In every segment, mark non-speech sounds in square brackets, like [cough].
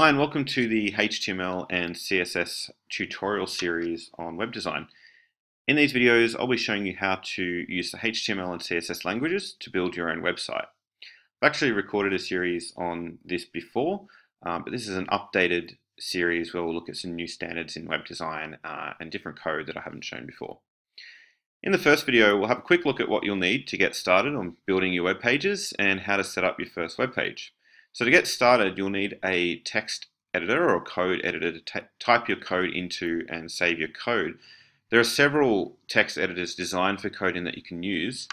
Hi and welcome to the HTML and CSS tutorial series on web design. In these videos I'll be showing you how to use the HTML and CSS languages to build your own website. I've actually recorded a series on this before um, but this is an updated series where we'll look at some new standards in web design uh, and different code that I haven't shown before. In the first video we'll have a quick look at what you'll need to get started on building your web pages and how to set up your first web page. So to get started, you'll need a text editor or a code editor to type your code into and save your code. There are several text editors designed for coding that you can use.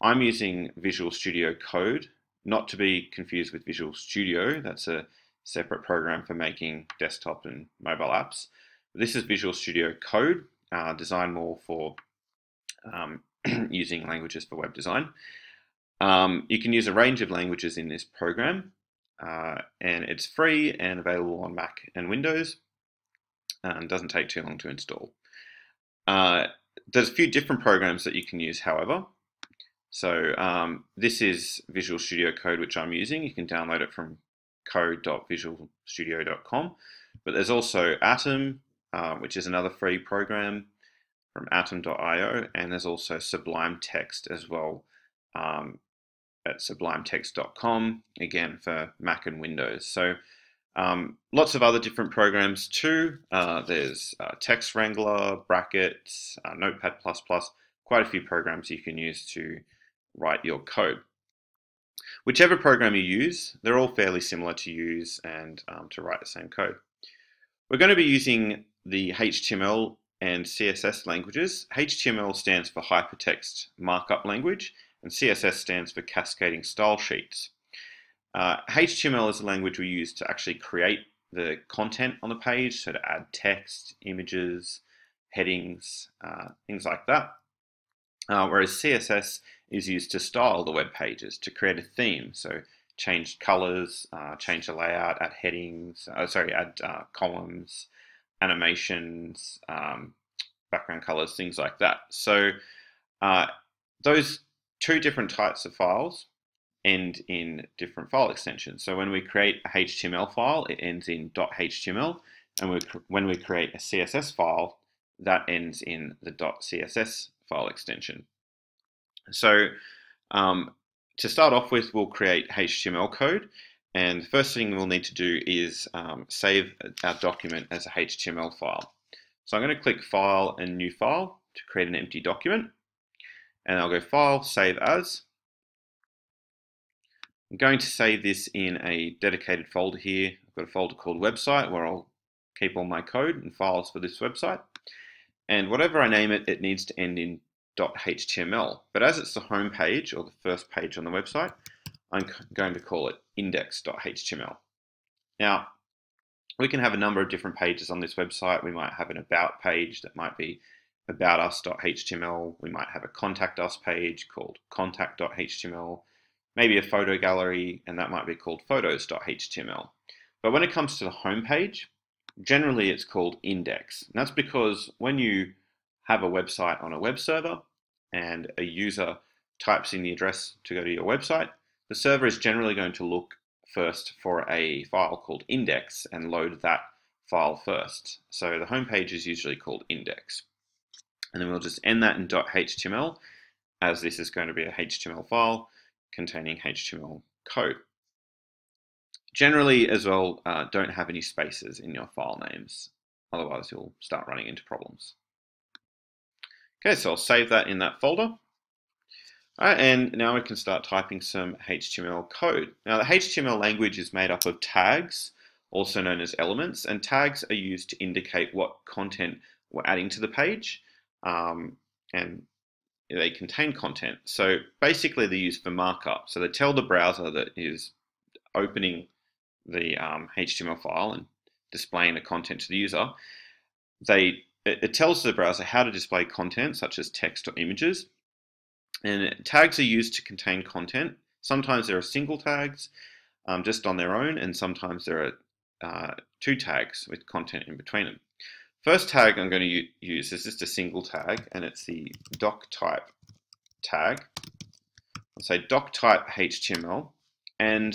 I'm using Visual Studio Code, not to be confused with Visual Studio. That's a separate program for making desktop and mobile apps. This is Visual Studio Code, uh, designed more for um, [clears throat] using languages for web design. Um, you can use a range of languages in this program uh, and it's free and available on Mac and Windows and doesn't take too long to install. Uh, there's a few different programs that you can use however. So um, this is Visual Studio Code which I'm using. You can download it from code.visualstudio.com. But there's also Atom, uh, which is another free program from atom.io, and there's also Sublime Text as well, um, at sublimetext.com, again for Mac and Windows. So um, lots of other different programs too. Uh, there's uh, Text Wrangler, Brackets, uh, Notepad++, quite a few programs you can use to write your code. Whichever program you use, they're all fairly similar to use and um, to write the same code. We're going to be using the HTML and CSS languages. HTML stands for Hypertext Markup Language, and CSS stands for Cascading Style Sheets. Uh, HTML is the language we use to actually create the content on the page, so to add text, images, headings, uh, things like that. Uh, whereas CSS is used to style the web pages, to create a theme, so change colors, uh, change the layout, add headings, uh, sorry, add uh, columns, animations, um, background colors, things like that. So those two different types of files end in different file extensions. So when we create a HTML file, it ends in .html, and we, when we create a CSS file, that ends in the .css file extension. So um, to start off with, we'll create HTML code, and the first thing we'll need to do is um, save our document as a HTML file. So I'm going to click File and New File to create an empty document and I'll go File, Save As. I'm going to save this in a dedicated folder here. I've got a folder called Website where I'll keep all my code and files for this website. And whatever I name it, it needs to end in .html. But as it's the home page or the first page on the website, I'm going to call it index.html. Now, we can have a number of different pages on this website. We might have an about page that might be about us.html. We might have a contact us page called contact.html, maybe a photo gallery, and that might be called photos.html. But when it comes to the home page, generally it's called index. And that's because when you have a website on a web server and a user types in the address to go to your website, the server is generally going to look first for a file called index and load that file first. So the home page is usually called index. And then we'll just end that in .html as this is going to be a HTML file containing HTML code. Generally as well, uh, don't have any spaces in your file names. Otherwise you'll start running into problems. Okay, so I'll save that in that folder. All right, and now we can start typing some HTML code. Now the HTML language is made up of tags, also known as elements, and tags are used to indicate what content we're adding to the page um, and they contain content. So basically they're used for markup. So they tell the browser that is opening the um, HTML file and displaying the content to the user. They it, it tells the browser how to display content such as text or images. And tags are used to contain content. Sometimes there are single tags um, just on their own, and sometimes there are uh, two tags with content in between them. First tag I'm going to use is just a single tag, and it's the doc type tag. I'll say doc type HTML, and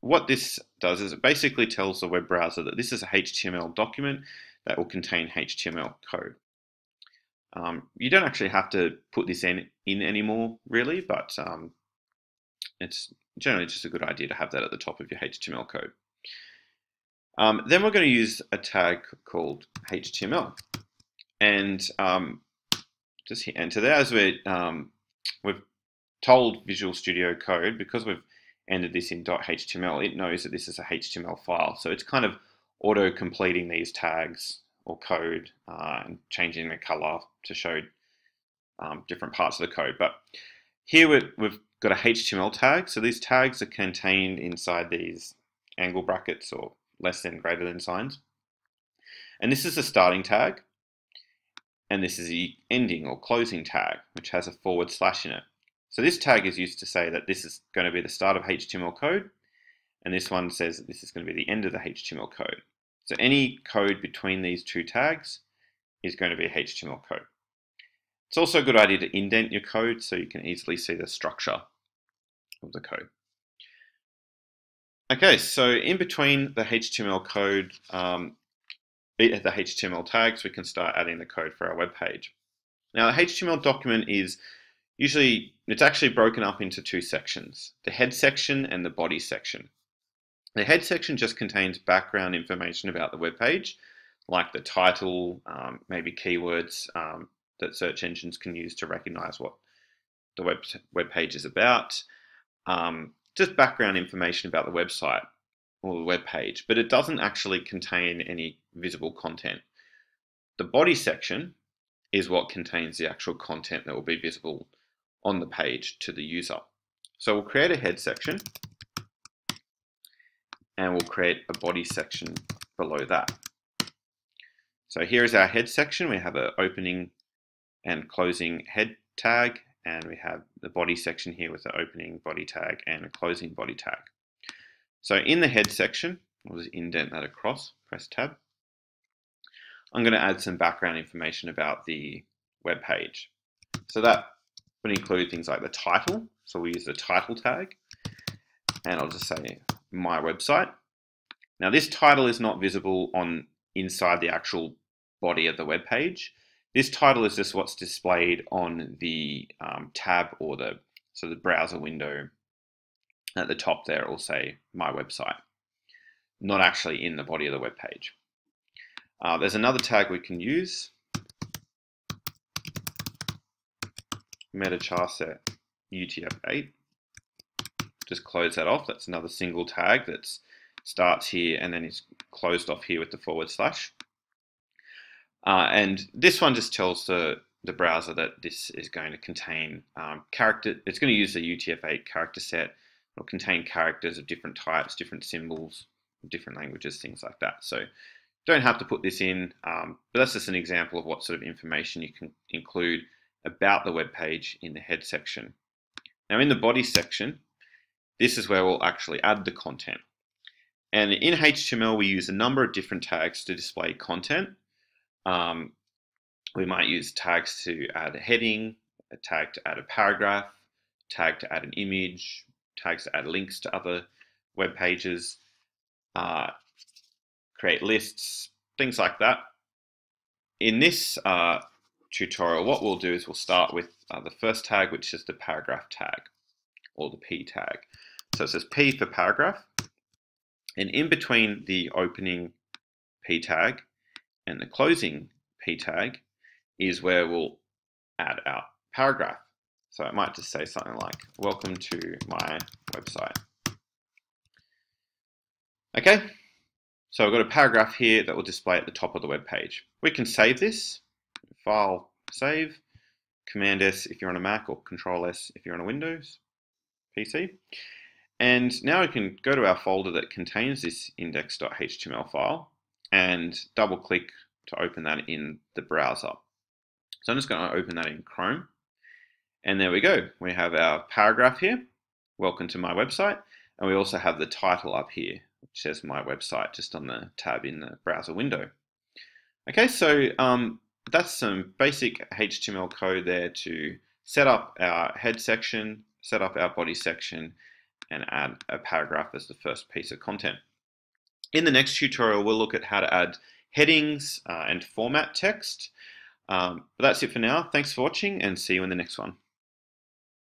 what this does is it basically tells the web browser that this is a HTML document that will contain HTML code. Um, you don't actually have to put this in, in anymore, really, but um, it's generally just a good idea to have that at the top of your HTML code. Um, then we're going to use a tag called HTML. And um, just hit enter there as we um, we've told Visual Studio Code, because we've entered this in .html, it knows that this is a HTML file. So it's kind of auto-completing these tags or code uh, and changing the color to show um, different parts of the code. But here we've got a HTML tag. So these tags are contained inside these angle brackets or less than greater than signs. And this is a starting tag. And this is the ending or closing tag, which has a forward slash in it. So this tag is used to say that this is going to be the start of HTML code. And this one says that this is going to be the end of the HTML code. So any code between these two tags is going to be HTML code. It's also a good idea to indent your code so you can easily see the structure of the code. Okay, so in between the HTML code, um, the HTML tags, we can start adding the code for our web page. Now the HTML document is usually, it's actually broken up into two sections, the head section and the body section. The head section just contains background information about the web page, like the title, um, maybe keywords um, that search engines can use to recognize what the web, web page is about. Um, just background information about the website or the web page, but it doesn't actually contain any visible content. The body section is what contains the actual content that will be visible on the page to the user. So we'll create a head section and we'll create a body section below that. So here is our head section. We have an opening and closing head tag, and we have the body section here with the opening body tag and a closing body tag. So in the head section, we'll just indent that across, press tab. I'm going to add some background information about the web page. So that would include things like the title. So we use the title tag, and I'll just say my website. Now this title is not visible on inside the actual body of the web page. This title is just what's displayed on the um, tab or the so the browser window at the top there will say my website, not actually in the body of the web page. Uh, there's another tag we can use, meta charset UTF-8 just close that off. That's another single tag that starts here and then is closed off here with the forward slash. Uh, and this one just tells the, the browser that this is going to contain um, character, it's going to use the UTF-8 character set. It'll contain characters of different types, different symbols, different languages, things like that. So don't have to put this in, um, but that's just an example of what sort of information you can include about the web page in the head section. Now in the body section, this is where we'll actually add the content. And in HTML, we use a number of different tags to display content. Um, we might use tags to add a heading, a tag to add a paragraph, tag to add an image, tags to add links to other web pages, uh, create lists, things like that. In this uh, tutorial, what we'll do is we'll start with uh, the first tag, which is the paragraph tag or the P tag. So it says P for paragraph. And in between the opening P tag and the closing P tag is where we'll add our paragraph. So it might just say something like, welcome to my website. Okay, so I've got a paragraph here that will display at the top of the web page. We can save this, file, save, Command S if you're on a Mac or Control S if you're on a Windows. PC. And now we can go to our folder that contains this index.html file and double click to open that in the browser. So I'm just going to open that in Chrome. And there we go. We have our paragraph here. Welcome to my website. And we also have the title up here, which says my website just on the tab in the browser window. Okay, so um, that's some basic HTML code there to set up our head section, set up our body section and add a paragraph as the first piece of content. In the next tutorial, we'll look at how to add headings uh, and format text. Um, but that's it for now. Thanks for watching and see you in the next one.